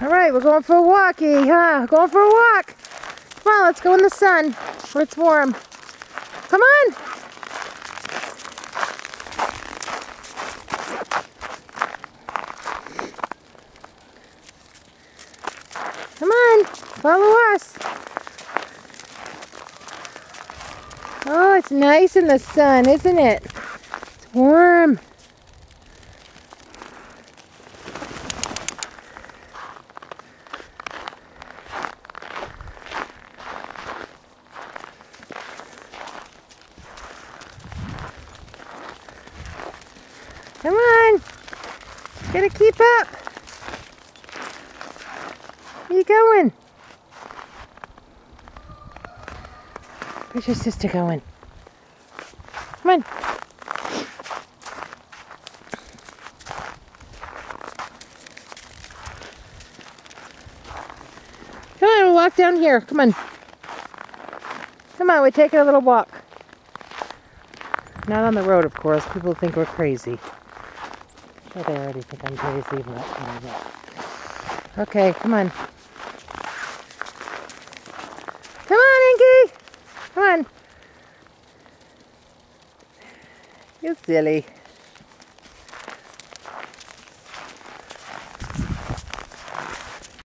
All right, we're going for a walkie, eh, huh? Going for a walk. Come on, let's go in the sun where it's warm. Come on. Come on, follow us. Oh, it's nice in the sun, isn't it? It's warm. Come on. Gotta keep up. Where you going? Where's your sister going? Come on. Come on, we'll walk down here. Come on. Come on, we're taking a little walk. Not on the road, of course. People think we're crazy. Well, they already think I'm crazy, but. Okay, come on. Come on, Inky! Come on. You're silly.